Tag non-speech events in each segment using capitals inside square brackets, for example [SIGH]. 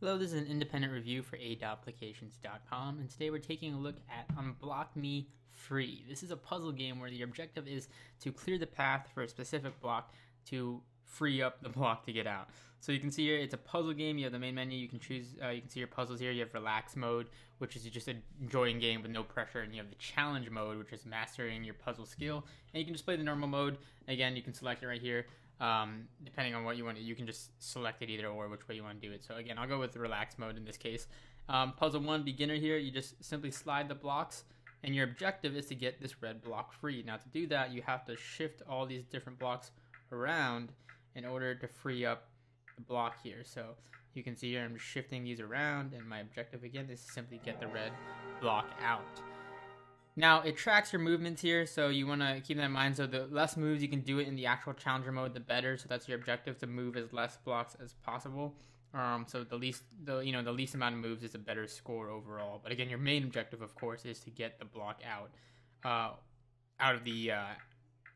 Hello, this is an independent review for ADOPplications.com, and today we're taking a look at Unblock Me Free. This is a puzzle game where the objective is to clear the path for a specific block to free up the [LAUGHS] block to get out. So you can see here, it's a puzzle game. You have the main menu. You can choose. Uh, you can see your puzzles here. You have relax mode, which is just a enjoying game with no pressure, and you have the challenge mode, which is mastering your puzzle skill. And you can just play the normal mode. Again, you can select it right here um, depending on what you want. To, you can just select it either or which way you want to do it. So again, I'll go with relax mode in this case. Um, puzzle one, beginner here, you just simply slide the blocks and your objective is to get this red block free. Now to do that, you have to shift all these different blocks around in order to free up the block here. So you can see here I'm shifting these around and my objective again is to simply get the red block out. Now, it tracks your movements here, so you want to keep that in mind. So the less moves you can do it in the actual challenger mode, the better. So that's your objective to move as less blocks as possible. Um, so the least, the you know, the least amount of moves is a better score overall. But again, your main objective, of course, is to get the block out, uh, out of the uh,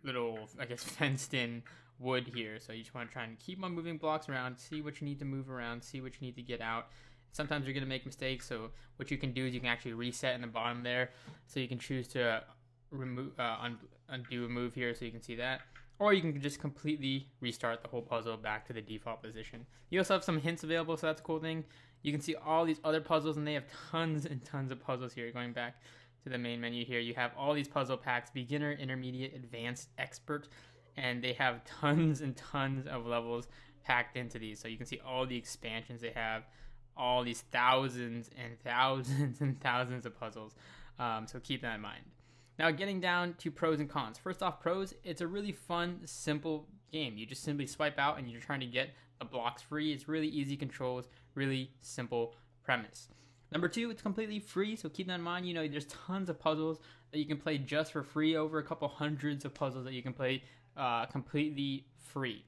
little, I guess, [LAUGHS] fenced-in wood here. So you just want to try and keep on moving blocks around, see what you need to move around, see what you need to get out sometimes you're going to make mistakes. So what you can do is you can actually reset in the bottom there. So you can choose to remove, uh, un- undo a move here so you can see that. Or you can just completely restart the whole puzzle back to the default position. You also have some hints available, so that's a cool thing. You can see all these other puzzles, and they have tons and tons of puzzles here. Going back to the main menu here, you have all these puzzle packs, beginner, intermediate, advanced, expert, and they have tons and tons of levels packed into these. So you can see all the expansions they have all these thousands and [LAUGHS] thousands and thousands of puzzles. Um, so keep that in mind. Now, getting down to pros and cons. First off, pros, it's a really fun, simple game. You just simply swipe out and you're trying to get the blocks free. It's really easy controls, really simple premise. Number two, it's completely free, so keep that in mind. You know, there's tons of puzzles that you can play just for free, over a couple hundreds of puzzles that you can play uh, completely free.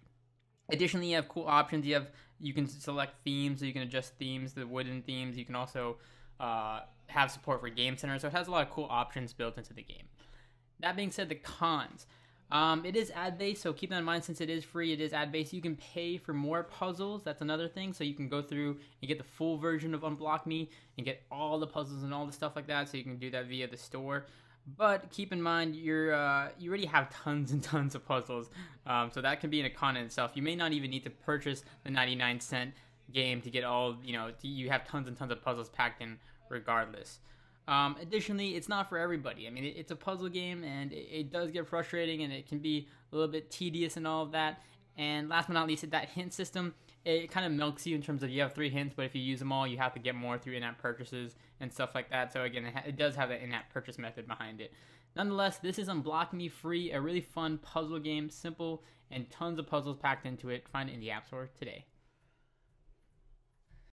Additionally, you have cool options. You have you can select themes, so you can adjust themes, the wooden themes. You can also uh, have support for Game Center, so it has a lot of cool options built into the game. That being said, the cons. Um, it is ad based, so keep that in mind since it is free, it is ad based. You can pay for more puzzles, that's another thing. So you can go through and get the full version of Unblock Me and get all the puzzles and all the stuff like that. So you can do that via the store. But keep in mind, you're uh, you already have tons and tons of puzzles, um, so that can be an con in itself. You may not even need to purchase the 99 cent game to get all you know. You have tons and tons of puzzles packed in, regardless. Um, additionally, it's not for everybody. I mean, it, it's a puzzle game, and it, it, does get frustrating, and it can be a little bit tedious and all of that. And last but not least, that hint system it kind of milks you in terms of you have three hints, but if you use them all, you have to get more through in-app purchases and stuff like that. So again, it, ha- it does have that in-app purchase method behind it. Nonetheless, this is Unblock Me free, a really fun puzzle game, simple, and tons of puzzles packed into it. Find it in the App Store today.